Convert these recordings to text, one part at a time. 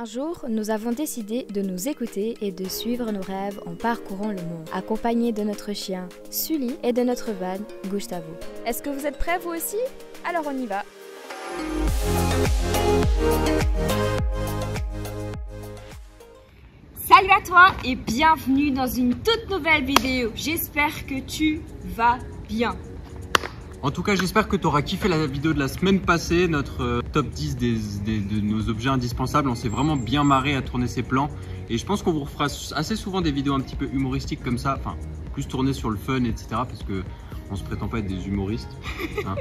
Un jour, nous avons décidé de nous écouter et de suivre nos rêves en parcourant le monde, accompagnés de notre chien, Sully, et de notre van, Gustavo. Est-ce que vous êtes prêts vous aussi? Alors on y va Salut à toi et bienvenue dans une toute nouvelle vidéo. J'espère que tu vas bien. En tout cas, j'espère que tu auras kiffé la vidéo de la semaine passée, notre euh, top 10 de nos objets indispensables. On s'est vraiment bien marré à tourner ces plans. Et je pense qu'on vous refera assez souvent des vidéos un petit peu humoristiques comme ça. Enfin, plus tournées sur le fun, etc. Parce que on se prétend pas être des humoristes. Hein.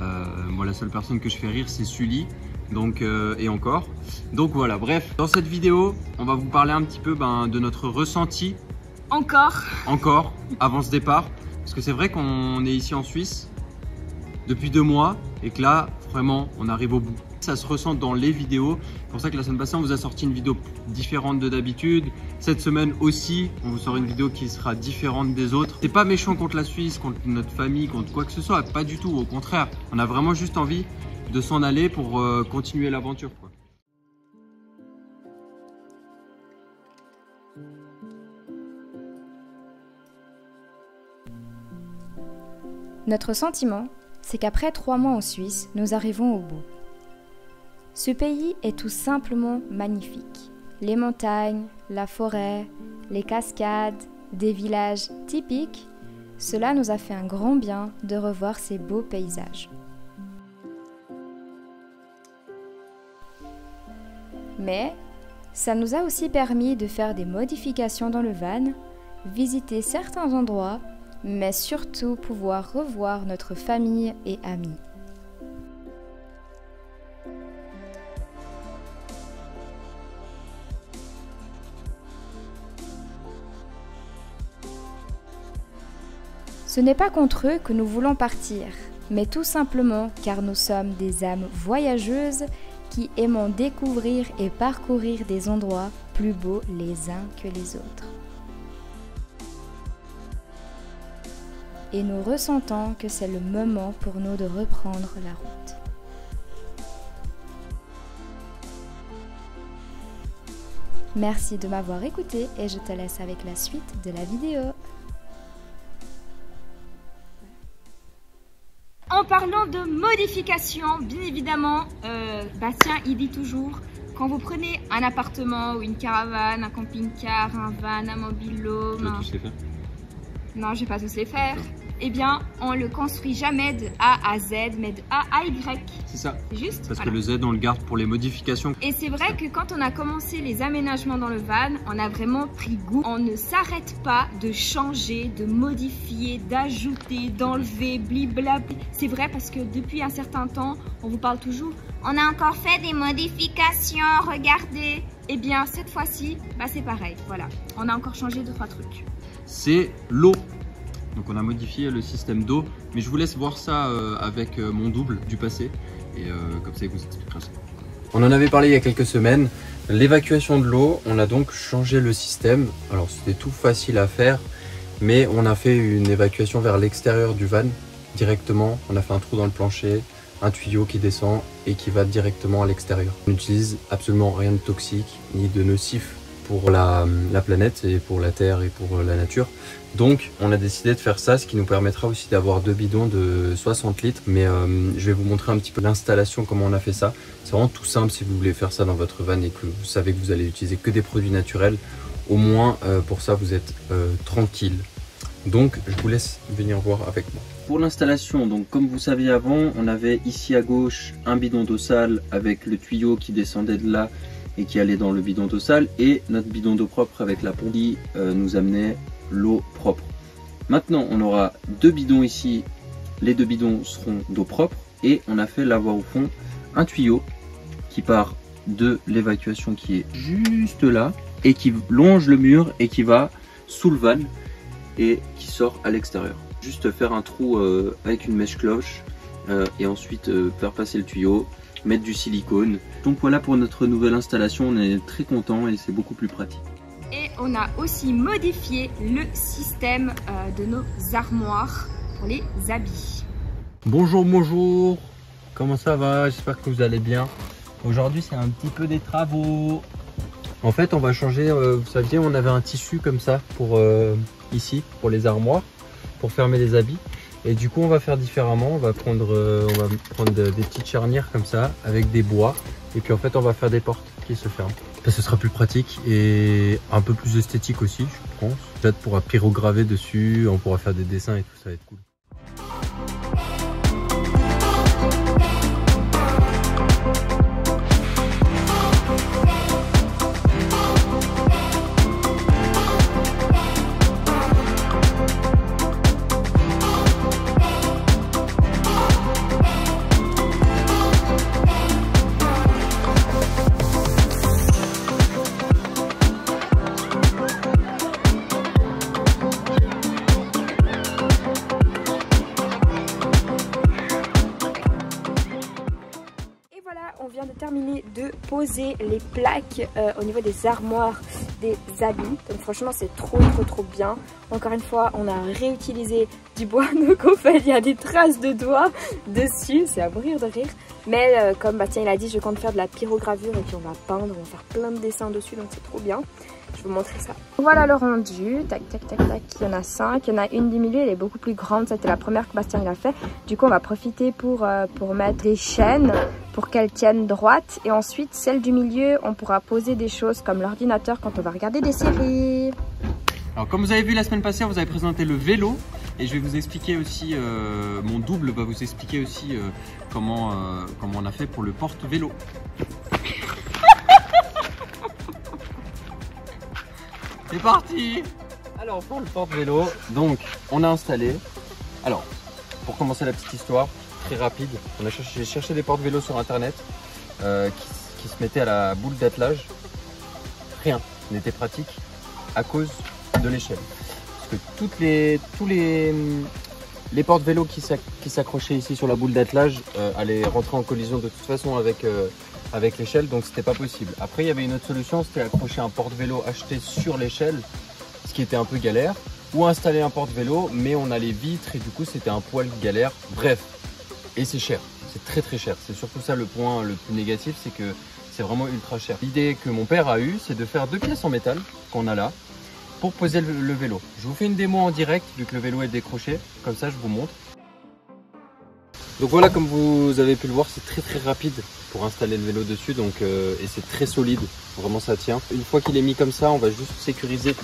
Euh, moi, la seule personne que je fais rire, c'est Sully. Donc, euh, et encore. Donc voilà, bref. Dans cette vidéo, on va vous parler un petit peu ben, de notre ressenti. Encore. Encore, avant ce départ. Parce que c'est vrai qu'on est ici en Suisse depuis deux mois et que là, vraiment, on arrive au bout. Ça se ressent dans les vidéos. C'est pour ça que la semaine passée, on vous a sorti une vidéo différente de d'habitude. Cette semaine aussi, on vous sort une vidéo qui sera différente des autres. C'est pas méchant contre la Suisse, contre notre famille, contre quoi que ce soit. Pas du tout. Au contraire, on a vraiment juste envie de s'en aller pour euh, continuer l'aventure. Notre sentiment, c'est qu'après trois mois en Suisse, nous arrivons au bout. Ce pays est tout simplement magnifique. Les montagnes, la forêt, les cascades, des villages typiques, cela nous a fait un grand bien de revoir ces beaux paysages. Mais ça nous a aussi permis de faire des modifications dans le van, visiter certains endroits mais surtout pouvoir revoir notre famille et amis. Ce n'est pas contre eux que nous voulons partir, mais tout simplement car nous sommes des âmes voyageuses qui aimons découvrir et parcourir des endroits plus beaux les uns que les autres. Et nous ressentons que c'est le moment pour nous de reprendre la route. Merci de m'avoir écouté et je te laisse avec la suite de la vidéo. En parlant de modification, bien évidemment, euh, Bastien il dit toujours quand vous prenez un appartement ou une caravane, un camping-car, un van, un mobile-home... Tu tous les faire Non, je vais pas tous les faire eh bien, on le construit jamais de A à Z, mais de A à Y. C'est ça. Juste. Parce que le Z, on le garde pour les modifications. Et c'est vrai que quand on a commencé les aménagements dans le van, on a vraiment pris goût. On ne s'arrête pas de changer, de modifier, d'ajouter, d'enlever, bliblabli. C'est vrai parce que depuis un certain temps, on vous parle toujours. On a encore fait des modifications, regardez. Eh bien, cette fois-ci, bah, c'est pareil. Voilà, on a encore changé deux, trois trucs. C'est l'eau donc on a modifié le système d'eau, mais je vous laisse voir ça euh, avec euh, mon double du passé, et euh, comme ça il vous expliquera ça. On en avait parlé il y a quelques semaines, l'évacuation de l'eau, on a donc changé le système. Alors c'était tout facile à faire, mais on a fait une évacuation vers l'extérieur du van directement. On a fait un trou dans le plancher, un tuyau qui descend et qui va directement à l'extérieur. On n'utilise absolument rien de toxique ni de nocif pour la, planète et pour la Terre et pour la nature. Donc on a décidé de faire ça, ce qui nous permettra aussi d'avoir deux bidons de 60 litres. Mais euh, je vais vous montrer un petit peu l'installation, comment on a fait ça. C'est vraiment tout simple si vous voulez faire ça dans votre van et que vous savez que vous allez utiliser que des produits naturels. Au moins euh, pour ça vous êtes euh, tranquille. Donc je vous laisse venir voir avec moi. Pour l'installation, donc comme vous saviez avant, on avait ici à gauche un bidon d'eau sale avec le tuyau qui descendait de là et qui allait dans le bidon d'eau sale et notre bidon d'eau propre avec la pompe qui euh, nous amenait l'eau propre. Maintenant on aura deux bidons ici, les deux bidons seront d'eau propre et on a fait l'avoir au fond un tuyau qui part de l'évacuation qui est juste là et qui longe le mur et qui va sous le van et qui sort à l'extérieur. Juste faire un trou euh, avec une mèche cloche euh, et ensuite faire passer le tuyau mettre du silicone. Donc voilà pour notre nouvelle installation, on est très content et c'est beaucoup plus pratique. Et on a aussi modifié le système euh, de nos armoires pour les habits. Bonjour, bonjour, comment ça va? J'espère que vous allez bien. Aujourd'hui c'est un petit peu des travaux. En fait, on va changer, euh, vous saviez, on avait un tissu comme ça pour euh, ici, pour les armoires, pour fermer les habits. Et du coup, on va faire différemment. On va prendre, euh, on va prendre des petites charnières comme ça, avec des bois. Et puis en fait, on va faire des portes qui se ferment. ce sera plus pratique et un peu plus esthétique aussi, je pense. Peut-être pourra pyrograver dessus, on pourra faire des dessins et tout, ça va être cool. De poser les plaques euh, au niveau des armoires des habits. Donc franchement c'est trop trop trop bien. Encore une fois on a réutilisé du bois donc en fait il y a des traces de doigts dessus. C'est à mourir de rire. Mais euh, comme Bastien il a dit je compte faire de la pyrogravure et puis on va peindre, on va faire plein de dessins dessus donc c'est trop bien. Je vais vous montrer ça. Voilà le rendu. Tac, tac, tac, tac. Il y en a 5. Il y en a une du milieu. Elle est beaucoup plus grande. C'était la première que Bastien a fait. Du coup, on va profiter pour, euh, pour mettre des chaînes pour qu'elles tiennent droite. Et ensuite, celle du milieu, on pourra poser des choses comme l'ordinateur quand on va regarder des séries. Alors, comme vous avez vu la semaine passée, vous avez présenté le vélo. Et je vais vous expliquer aussi, euh, mon double va vous expliquer aussi euh, comment, comment on a fait pour le porte-vélo. C'est parti Alors pour le porte-vélo, donc on a installé. Alors, pour commencer la petite histoire, très rapide, on a cherché, j'ai cherché des porte-vélos sur internet euh, qui, se mettaient à la boule d'attelage. Rien n'était pratique à cause de l'échelle. Parce que toutes les, tous les, les porte-vélos qui s'accrochaient ici sur la boule d'attelage euh, allaient rentrer en collision de toute façon avec, euh, avec l'échelle, donc c'était pas possible. Après, il y avait une autre solution, c'était accrocher un porte-vélo acheté sur l'échelle, ce qui était un peu galère, ou installer un porte-vélo, mais on a les et du coup c'était un poil galère. Bref, et c'est cher, c'est très très cher. C'est surtout ça le point le plus négatif, c'est que c'est vraiment ultra cher. L'idée que mon père a eue, c'est de faire deux pièces en métal qu'on a là pour poser le vélo. Je vous fais une démo en direct vu que le vélo est décroché, comme ça je vous montre. Donc voilà, comme vous avez pu le voir, c'est très très rapide pour installer le vélo dessus donc euh, et c'est très solide, vraiment ça tient. Une fois qu'il est mis comme ça, on va juste sécuriser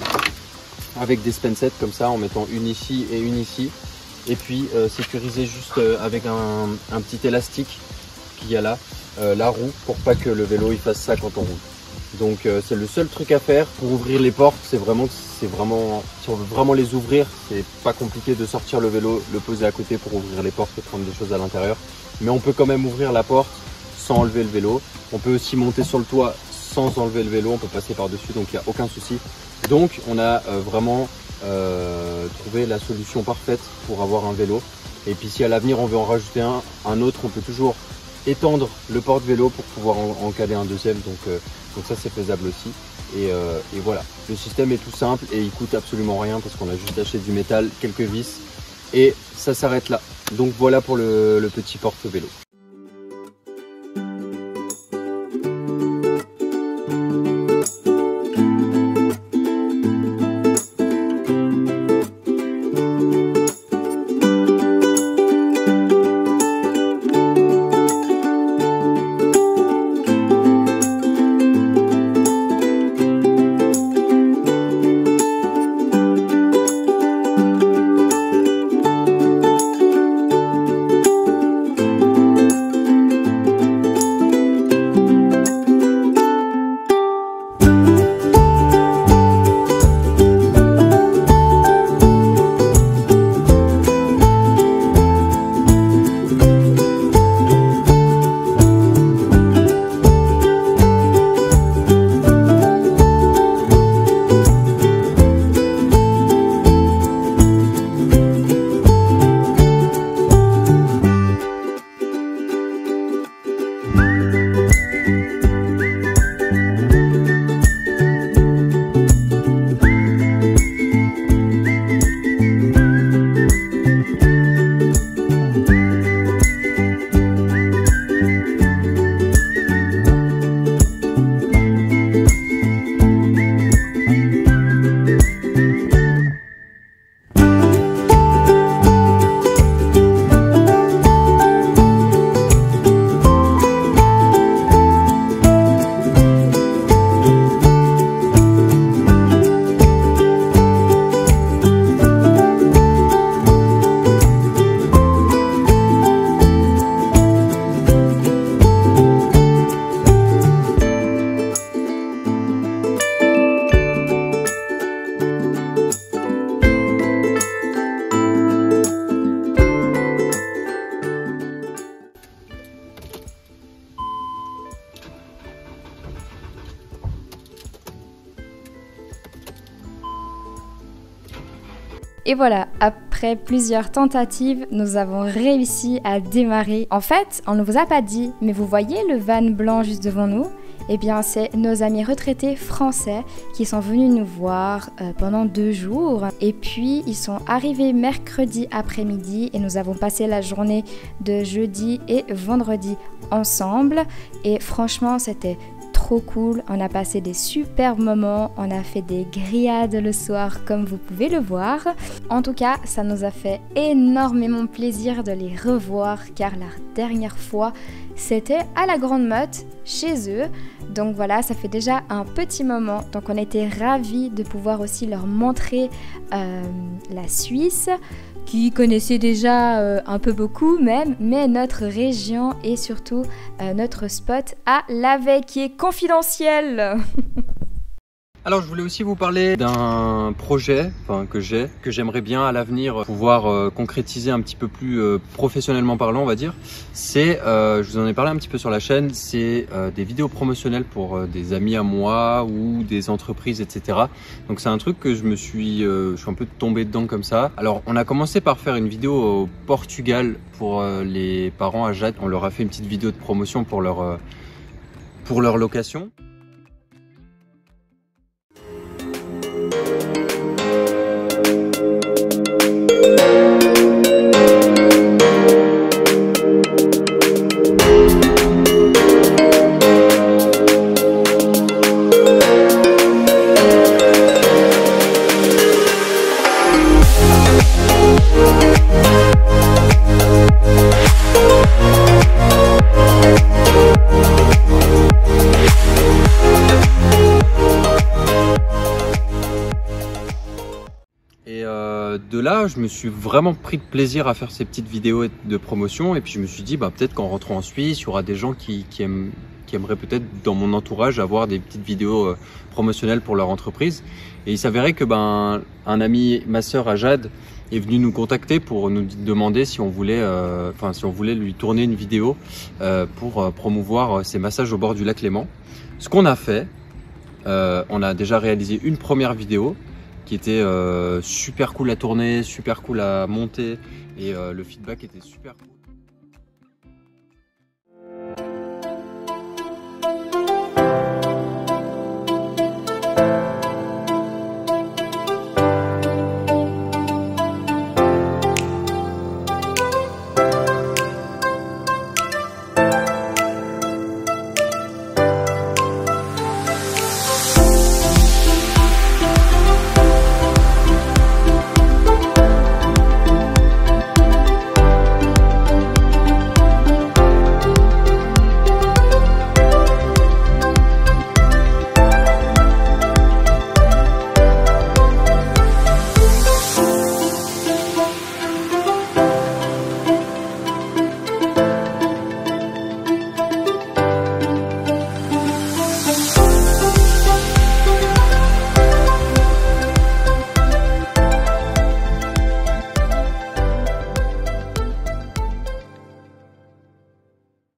avec des spencettes comme ça en mettant une ici et une ici. Et puis euh, sécuriser juste euh, avec un, petit élastique qu'il y a là, la roue pour pas que le vélo il fasse ça quand on roule. Donc euh, c'est le seul truc à faire pour ouvrir les portes. C'est vraiment, si on veut vraiment les ouvrir, c'est pas compliqué de sortir le vélo, le poser à côté pour ouvrir les portes et prendre des choses à l'intérieur. Mais on peut quand même ouvrir la porte sans enlever le vélo. On peut aussi monter sur le toit sans enlever le vélo. On peut passer par dessus, donc il n'y a aucun souci. Donc on a euh, vraiment euh, trouvé la solution parfaite pour avoir un vélo. Et puis si à l'avenir on veut en rajouter un autre, on peut toujours étendre le porte-vélo pour pouvoir en, caler un deuxième. Donc, euh, donc ça c'est faisable aussi. Euh, et, voilà, le système est tout simple et il coûte absolument rien parce qu'on a juste acheté du métal, quelques vis et ça s'arrête là. Donc voilà pour le petit porte-vélo. Et voilà, après plusieurs tentatives, nous avons réussi à démarrer. En fait, on ne vous a pas dit, mais vous voyez le van blanc juste devant nous? Eh bien, c'est nos amis retraités français qui sont venus nous voir euh, pendant deux jours. Et puis, ils sont arrivés mercredi après-midi et nous avons passé la journée de jeudi et vendredi ensemble. Et franchement, c'était cool. On a passé des super moments. On a fait des grillades le soir, comme vous pouvez le voir. En tout cas, ça nous a fait énormément plaisir de les revoir car la dernière fois, c'était à la Grande Motte, chez eux. Donc voilà, ça fait déjà un petit moment. Donc on était ravis de pouvoir aussi leur montrer euh, la Suisse qui connaissait déjà euh, un peu beaucoup même, mais notre région et surtout euh, notre spot à Lavey qui est confidentiel. Alors je voulais aussi vous parler d'un projet enfin, que j'ai, que j'aimerais bien à l'avenir pouvoir euh, concrétiser un petit peu plus euh, professionnellement parlant on va dire. C'est, euh, je vous en ai parlé un petit peu sur la chaîne, c'est des vidéos promotionnelles pour des amis à moi ou des entreprises etc. Donc c'est un truc que je me suis, je suis un peu tombé dedans comme ça. Alors on a commencé par faire une vidéo au Portugal pour les parents à Jade. On leur a fait une petite vidéo de promotion pour leur, pour leur location. Suis vraiment pris de plaisir à faire ces petites vidéos de promotion. Et puis je me suis dit, bah, peut-être qu'en rentrant en Suisse, il y aura des gens qui, aimeraient peut-être dans mon entourage avoir des petites vidéos euh, promotionnelles pour leur entreprise. Et il s'avérait que ben, un ami, ma sœur Ajad, est venu nous contacter pour nous demander si on voulait, euh, enfin si on voulait lui tourner une vidéo euh, pour promouvoir ses massages au bord du lac Léman. Ce qu'on a fait, on a déjà réalisé une première vidéo qui était euh, super cool à tourner, super cool à monter et euh, le feedback était super cool.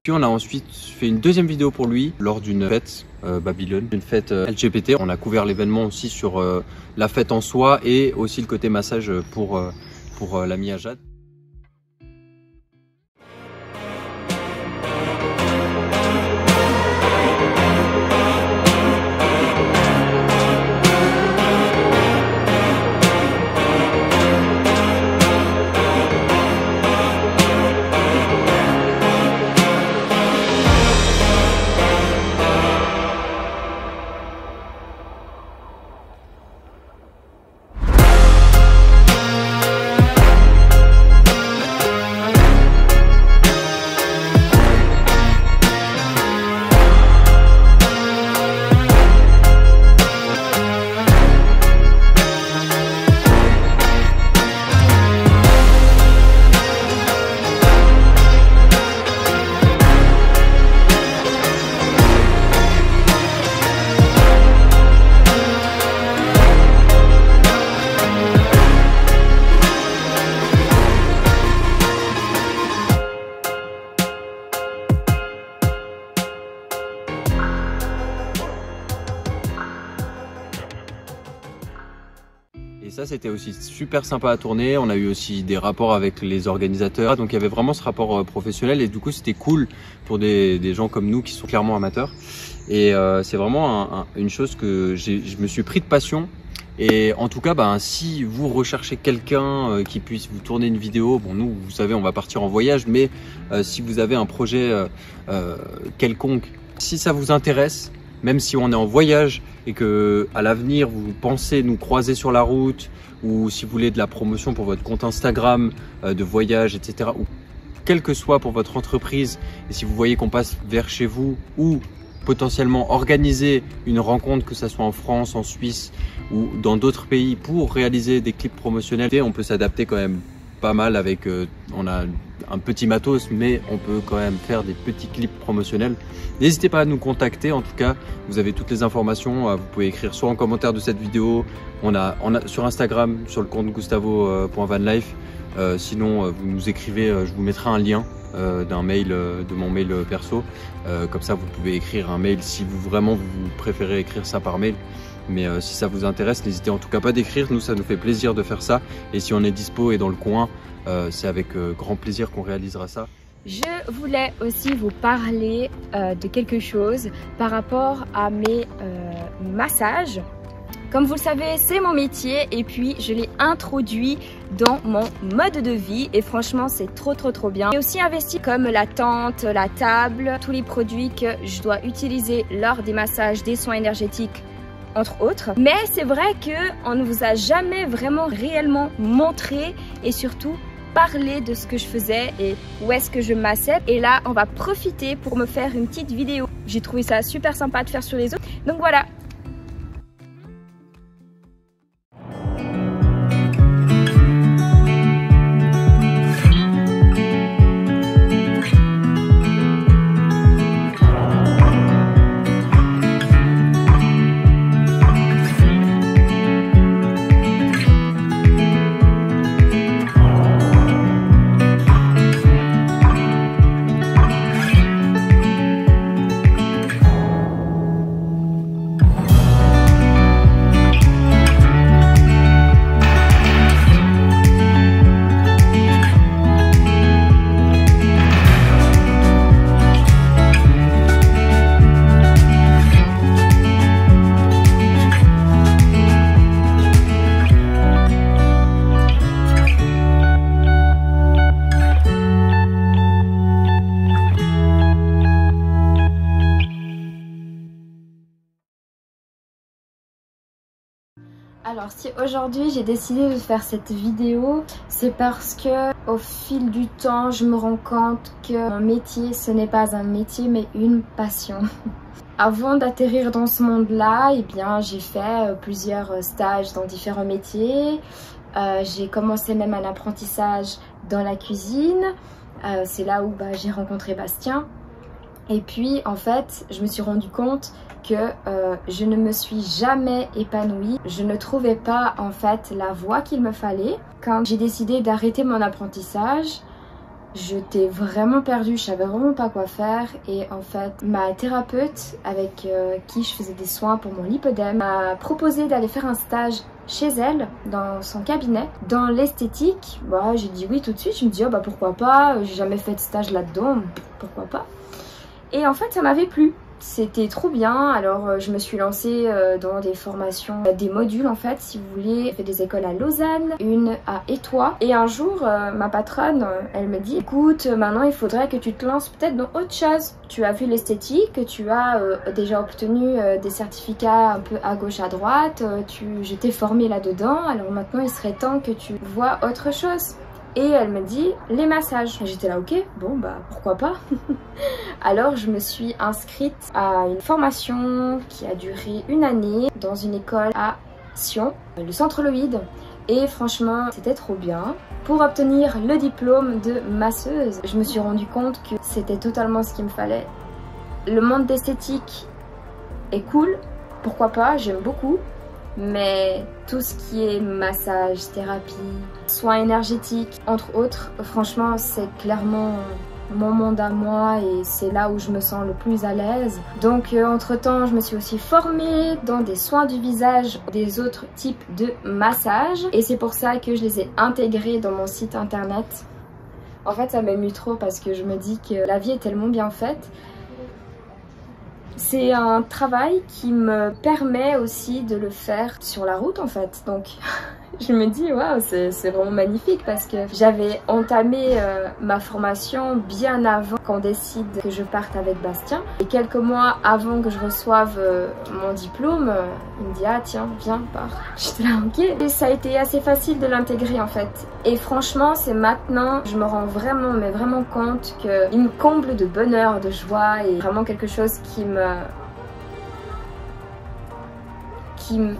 On a ensuite fait une deuxième vidéo pour lui lors d'une fête euh, Babylone, une fête euh, LGBT. On a couvert l'événement aussi sur euh, la fête en soi et aussi le côté massage pour, pour l'ami Ajad. C'était aussi super sympa à tourner. On a eu aussi des rapports avec les organisateurs. Donc, il y avait vraiment ce rapport euh, professionnel. Et du coup, c'était cool pour des, des, gens comme nous qui sont clairement amateurs. Et euh, c'est vraiment un, une chose que je me suis pris de passion. Et en tout cas, ben, si vous recherchez quelqu'un euh, qui puisse vous tourner une vidéo, bon, nous, vous savez, on va partir en voyage, mais si vous avez un projet quelconque, si ça vous intéresse, même si on est en voyage et que à l'avenir vous pensez nous croiser sur la route ou si vous voulez de la promotion pour votre compte Instagram euh, de voyage, etc. ou quel que soit pour votre entreprise et si vous voyez qu'on passe vers chez vous ou potentiellement organiser une rencontre que ce soit en France, en Suisse ou dans d'autres pays pour réaliser des clips promotionnels, on peut s'adapter quand même pas mal avec, euh, on a un petit matos, mais on peut quand même faire des petits clips promotionnels. N'hésitez pas à nous contacter, en tout cas, vous avez toutes les informations, euh, vous pouvez écrire soit en commentaire de cette vidéo, on a, sur Instagram, sur le compte gustavo.vanlife, euh, sinon vous nous écrivez, je vous mettrai un lien d'un mail, de mon mail perso, comme ça vous pouvez écrire un mail si vous vraiment vous préférez écrire ça par mail. Mais euh, si ça vous intéresse, n'hésitez en tout cas pas d'écrire. Nous, ça nous fait plaisir de faire ça. Et si on est dispo et dans le coin, euh, c'est avec euh, grand plaisir qu'on réalisera ça. Je voulais aussi vous parler de quelque chose par rapport à mes massages. Comme vous le savez, c'est mon métier et puis je l'ai introduit dans mon mode de vie et franchement c'est trop trop trop bien. J'ai aussi investi comme la tente, la table, tous les produits que je dois utiliser lors des massages, des soins énergétiques entre autres. Mais c'est vrai qu'on ne vous a jamais vraiment réellement montré et surtout parlé de ce que je faisais et où est-ce que je massais. Et là, on va profiter pour me faire une petite vidéo. J'ai trouvé ça super sympa de faire sur les autres. Donc voilà, Alors si aujourd'hui j'ai décidé de faire cette vidéo, c'est parce que au fil du temps je me rends compte que mon métier ce n'est pas un métier mais une passion. Avant d'atterrir dans ce monde-là, eh bien j'ai fait euh, plusieurs stages dans différents métiers. Euh, j'ai commencé même un apprentissage dans la cuisine. Euh, c'est là où bah, j'ai rencontré Bastien. Et puis en fait, je me suis rendu compte que euh, je ne me suis jamais épanouie. Je ne trouvais pas en fait la voie qu'il me fallait. Quand j'ai décidé d'arrêter mon apprentissage, j'étais vraiment perdue, je savais vraiment pas quoi faire et en fait ma thérapeute avec euh, qui je faisais des soins pour mon lipodème m'a proposé d'aller faire un stage chez elle dans son cabinet dans l'esthétique. Bah, j'ai dit oui tout de suite, je me dis oh, bah pourquoi pas, j'ai jamais fait de stage là-dedans, pourquoi pas? Et en fait ça m'avait plu. C'était trop bien, alors euh, je me suis lancée euh, dans des formations, euh, des modules en fait si vous voulez. J'ai fait des écoles à Lausanne, une à Étoile. Et un jour, ma patronne, elle me dit écoute, maintenant il faudrait que tu te lances peut-être dans autre chose. Tu as vu l'esthétique, tu as déjà obtenu des certificats un peu à gauche à droite, tu, je t'ai formé là-dedans, alors maintenant il serait temps que tu vois autre chose et elle me dit les massages. J'étais là ok, bon bah pourquoi pas. Alors je me suis inscrite à une formation qui a duré une année dans une école à Sion, le centre Loïd. Et franchement, c'était trop bien. Pour obtenir le diplôme de masseuse, je me suis rendu compte que c'était totalement ce qu'il me fallait. Le monde d'esthétique est cool, pourquoi pas, j'aime beaucoup mais tout ce qui est massage, thérapie, soins énergétiques, entre autres, franchement, c'est clairement mon monde à moi et c'est là où je me sens le plus à l'aise. Donc euh, entre temps je me suis aussi formée dans des soins du visage, des autres types de massages et c'est pour ça que je les ai intégrés dans mon site internet. En fait ça m'émue trop parce que je me dis que la vie est tellement bien faite c'est un travail qui me permet aussi de le faire sur la route en fait. Donc je me dis waouh c'est vraiment magnifique parce que j'avais entamé euh, ma formation bien avant qu'on décide que je parte avec Bastien. Et quelques mois avant que je reçoive euh, mon diplôme euh, il me dit ah tiens viens pars. J'étais là ok. Et ça a été assez facile de l'intégrer en fait. Et franchement c'est maintenant je me rends vraiment mais vraiment compte que il me comble de bonheur de joie et vraiment quelque chose qui me qui me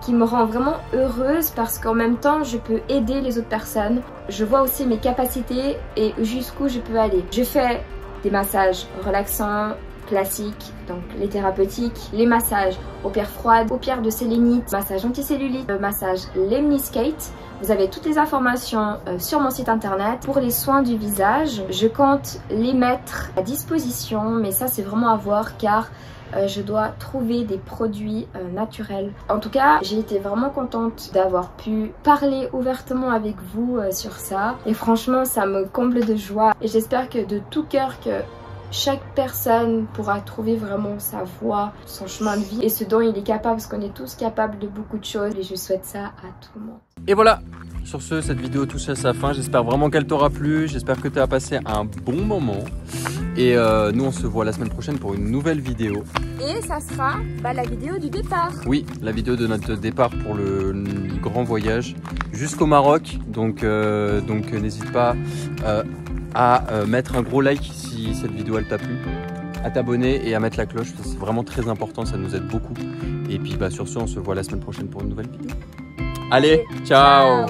qui me rend vraiment heureuse parce qu'en même temps je peux aider les autres personnes. Je vois aussi mes capacités et jusqu'où je peux aller. Je fais des massages relaxants, classiques, donc les thérapeutiques, les massages aux pierres froides, aux pierres de sélénite, massage anticellulite, le massage lemniscate. Vous avez toutes les informations euh, sur mon site internet. Pour les soins du visage, je compte les mettre à disposition, mais ça c'est vraiment à voir car euh, je dois trouver des produits euh, naturels. En tout cas, j'ai été vraiment contente d'avoir pu parler ouvertement avec vous sur ça. Et franchement, ça me comble de joie. Et j'espère que de tout cœur que chaque personne pourra trouver vraiment sa voie, son chemin de vie et ce dont il est capable parce qu'on est tous capables de beaucoup de choses et je souhaite ça à tout le monde. Et voilà, sur ce, cette vidéo touche à sa fin. J'espère vraiment qu'elle t'aura plu. J'espère que tu as passé un bon moment. Et euh, nous, on se voit la semaine prochaine pour une nouvelle vidéo. Et ça sera bah, la vidéo du départ. Oui, la vidéo de notre départ pour le, grand voyage jusqu'au Maroc. Donc, euh, donc n'hésite pas euh, à mettre un gros like si cette vidéo elle t'a plu à t'abonner et à mettre la cloche, c'est vraiment très important, ça nous aide beaucoup. Et puis bah, sur ce, on se voit la semaine prochaine pour une nouvelle vidéo. Allez, ciao